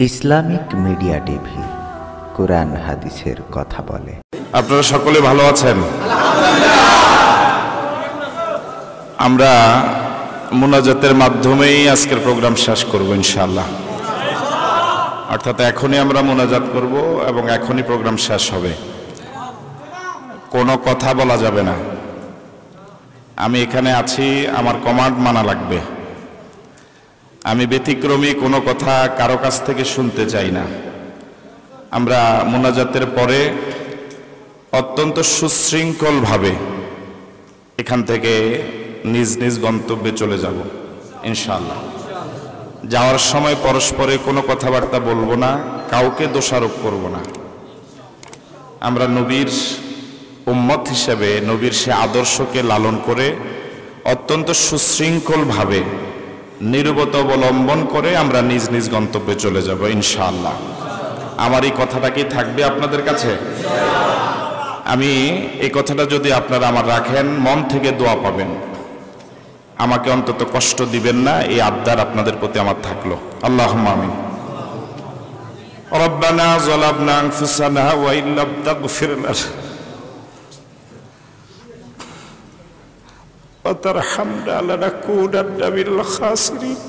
Islamic media TV, কোরআন হাদিসের কথা বলে। আপনারা সকলে ভালো আছেন? আমরা মোনাজাতের মাধ্যমেই আজকের প্রোগ্রাম শেষ করব, ইনশাআল্লাহ। অর্থাৎ এখনই আমরা মোনাজাত করব এবং এখনই প্রোগ্রাম শেষ হবে। কোনো কথা বলা যাবে না। আমি এখানে আছি, আমার কমান্ড মানা লাগবে। আমি ব্যতিক্রমী কোনো কথা কারও কাছ থেকে শুনতে চাই না। আমরা মোনাজাতের পরে অত্যন্ত সুশৃঙ্খলভাবে এখান থেকে নিজ নিজ গন্তব্যে চলে যাব, ইনশাআল্লাহ। যাওয়ার সময় পরস্পরে কোনো কথাবার্তা বলব না, কাউকে দোষারোপ করব না। আমরা নবীর উম্মত হিসেবে, নবীর সে আদর্শকে লালন করে অত্যন্ত সুশৃঙ্খলভাবে নিরবতা অবলম্বন করে আমরা নিজ নিজ গন্তব্যে চলে যাব ইনশাআল্লাহ আমার এই কথাটা কি থাকবে আপনাদের কাছে আমি এই কথাটা যদি আপনারা আমার রাখেন মন থেকে দোয়া পাবেন আমাকে অন্তত কষ্ট দিবেন না এই আবদার আপনাদের প্রতি আমার থাকলো আল্লাহ আমিন ربنا ظلمنا انفسنا وان لم تغفر لنا وترحمنا لنكونن من الخاسرين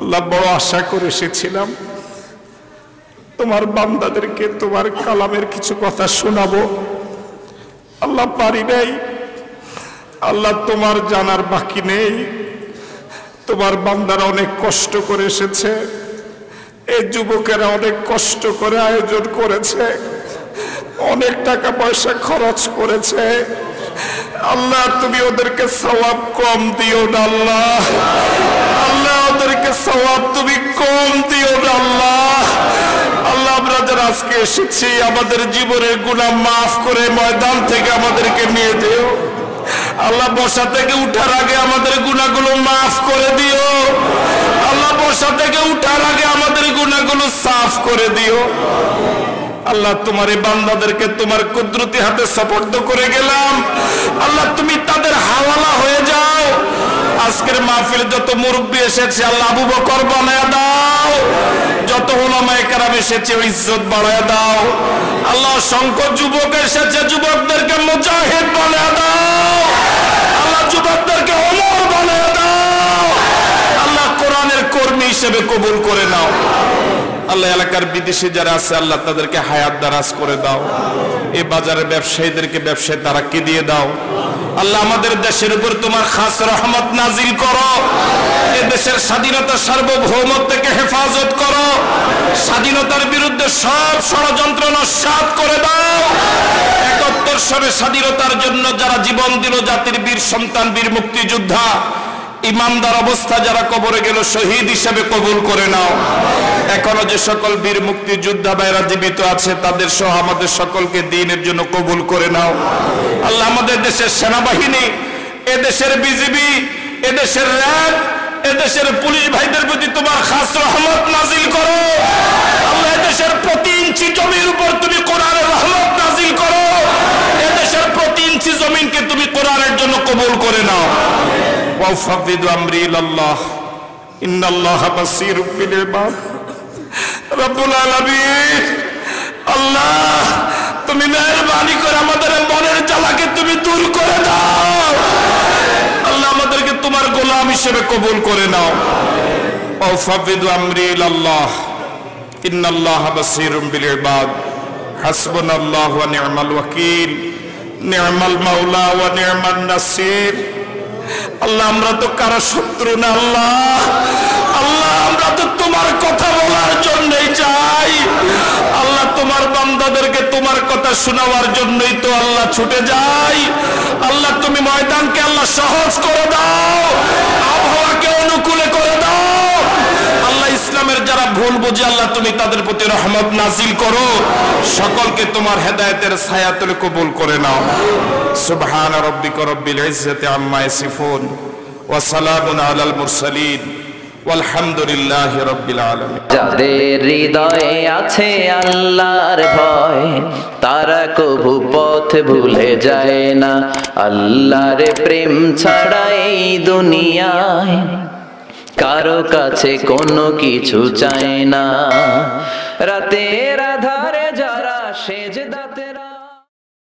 আল্লাহ বড় আশা করে এসেছিলাম তোমার বান্দাদেরকে তোমার কালামের কিছু কথা শোনাবো আল্লাহ পারি নাই আল্লাহ তোমার জানার বাকি নেই তোমার বান্দারা অনেক কষ্ট করে এসেছে এই যুবকেরা অনেক কষ্ট করে আয়োজন করেছে অনেক টাকা পয়সা খরচ করেছে আল্লাহ, তুমি ওদেরকে সওয়াব কম দিও না আল্লাহ। ওদেরকে সওয়াব তুমি কম দিও না আল্লাহ। আমরা যারা আজকে এসেছি, আমাদের জীবনের গুণা মাফ করে ময়দান থেকে আমাদেরকে নিয়ে দিও আল্লাহ বসা থেকে উঠার আগে আমাদের গুণাগুলো মাফ করে দিও। আল্লাহ বসা থেকে উঠার আগে আমাদের গুণাগুলো সাফ করে দিও। আল্লাহ তোমার এই বান্দাদেরকে তোমার কুদরতি হাতে সপর্দ করে গেলাম। আল্লাহ তুমি তাদের হাওয়ালা হয়ে যাও। আজকের মাহফিলে যত মুরব্বী এসেছে, আল্লাহ আবু বকর বানায় দাও। যত ওলামায়ে কেরাম এসেছে ইজ্জত বাড়ায় দাও। আল্লাহ সংখ্য যুবক এসেছে, যুবকদেরকে মুজাহিদ বানায় দাও। আল্লাহ যুবকদেরকে অমর বানায় দাও। আল্লাহ কোরআনের কর্মী হিসেবে কবুল করে নাও। আল্লাহ এলাকার বিদেশি যারা আছে, আল্লাহ তাদেরকে হায়াত দারাজ করে দাও। এই বাজারের ব্যবসায়ীদেরকে ব্যবসায় তারাক্কি দিয়ে দাও? আল্লাহ আমাদের দেশের উপর তোমার খাস রহমত নাজিল করো। এ দেশের স্বাধীনতা সার্বভৌমত থেকে হেফাজত করো। স্বাধীনতার বিরুদ্ধে সব ষড়যন্ত্র নস্বাত করে দাও। একাত্তর সালে স্বাধীনতার জন্য যারা জীবন দিল, জাতির বীর সন্তান, বীর মুক্তিযোদ্ধা ইমানদার অবস্থা যারা কবরে গেল, শহীদ হিসেবে কবুল করে নাও। এখনও যে সকল বীর মুক্তি যোদ্ধা ভাইরা জীবিত আছে, তাদের সহ আমাদের সকলকে দিনের জন্য কবুল করে নাও। আল্লাহ আমাদের দেশের সেনাবাহিনী, এদেশের বিজিবি, এদেশের র্যাব, এদেশের পুলিশ ভাইদের প্রতি তোমার খাস রহমত নাজিল করো। আল্লাহ, এদেশের প্রতি ইঞ্চি জমির উপর তুমি কোরআনের রহমত নাজিল করো। এদেশের প্রতি ইঞ্চি জমিনকে তুমি কোরআনের জন্য কবুল করে নাও। ওয়াফাবিদু আমরি ইলাল্লাহ ইন্নাল্লাহা বাসীরুম বিল ইবাদ রব্বুল আলামিন আল্লাহ, তুমি মেহরবানি করে আমাদের মনের জ্বালাকে তুমি দূর করে দাও। আল্লাহ, আমাদেরকে তোমার গোলাম হিসেবে কবুল করে নাও। ওয়াফাবিদু আমরি ইলাল্লাহ। ইন্নাল্লাহা বাসীরুম বিল ইবাদ হাসবুনাল্লাহু ওয়া নি'মাল ওয়াকিল। নি'মাল মাওলা ওয়া নি'মান নাসীর। আল্লাহ, আমরা তো কারও শত্রু না, আল্লাহ। আল্লাহ, আমরা তো তোমার কথা বলার জন্যই চাই। আল্লাহ, তোমার বান্দাদেরকে তোমার কথা শোনাবার জন্যই তো আল্লাহ ছুটে যাই। আল্লাহ, তুমি ময়দানকে আল্লাহ সহজ করে দাও। আবহাওয়াকে অনুকূলে করে দাও আল্লাহ ইসলামের যারা ভুল বুঝে আল্লাহ তুমি তাদের প্রতি রহমত নাজিল করো। সকলকে তোমার হেদায়েতের তুলে কবুল করে নাও। সুবহান রব্বিকা রব্বিল ইজ্জাতি আম্মা ইয়াসিফুন ওয়া সালামুন আলাল মুরসালিন। ওয়ালহামদুলিল্লাহি রব্বিল আলামিন। যাদের হৃদয়ে আছে আল্লাহর ভয়, তারা কবু পথ ভুলে যায় না। আল্লাহর প্রেম ছাড়া এই দুনিয়ায় কারও কাছে কোনো কিছু চায় না। রাতে দাতেরা